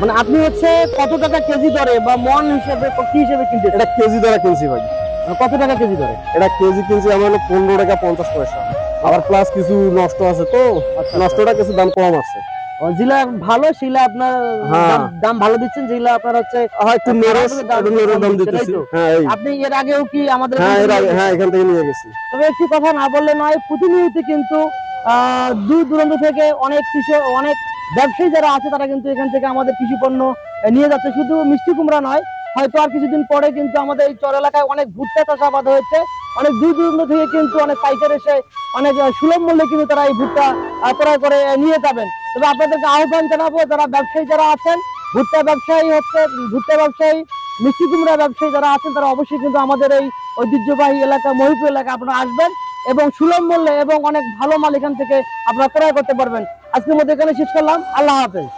মানে আপনি হচ্ছে কত টাকা কেজি দরে বা মন হিসেবে কি হিসেবে কিনতে এটা কেজি দ্বারা কিনছি ভাই। কত টাকা কেজি দরে? এটা কেজি কিনছি আমার হলো পনেরো টাকা পঞ্চাশ পয়সা। আবার প্লাস কিছু নষ্ট আছে তো আচ্ছা, নষ্টটা কিছু দাম কম আছে। যেগুলা ভালো আপনার হ্যাঁ। দাম- ভালো দিচ্ছেন আপনার হচ্ছে হ্যাঁ একটু নেরস দাম- দিতেছি। হ্যাঁ আপনি এর আগেও কি আমাদের হ্যাঁ এর এখান আগে- থেকে- হ্যাঁ এখান থেকে নিয়ে গেছি। তবে একটি কথা না বললে নয় প্রতিনিয়ত কিন্তু আহ, দূর দূরান্ত থেকে অনেক কৃষি অনেক ব্যবসায়ী যারা আছে, তারা কিন্তু এখান থেকে আমাদের কৃষি পণ্য নিয়ে যাচ্ছে। শুধু মিষ্টি কুমড়া নয়, হয়তো আর কিছুদিন পরে কিন্তু আমাদের এই চর এলাকায় অনেক ভুট্টা চাষাবাদ হয়েছে। অনেক দূর দূরান্ত থেকে কিন্তু অনেক পাইকার এসে অনেক সুলভ মূল্যে কিন্তু তারা এই ভুট্টা ক্রয় করে নিয়ে যাবেন। তবে আপনাদেরকে আহ্বান জানাব, যারা ব্যবসায়ী যারা আছেন, ভুট্টা ব্যবসায়ী হচ্ছে, ভুট্টা ব্যবসায়ী, মিষ্টি কুমড়া ব্যবসায়ী যারা আছেন, তারা অবশ্যই কিন্তু আমাদের এই ঐতিহ্যবাহী এলাকা, মহিপুর এলাকা আপনারা আসবেন। এবং সুলভ মূল্যে এবং অনেক ভালো মাল এখান থেকে আপনারা ক্রয় করতে পারবেন। আজকের মধ্যে এখানে শেষ করলাম। আল্লাহ হাফেজ।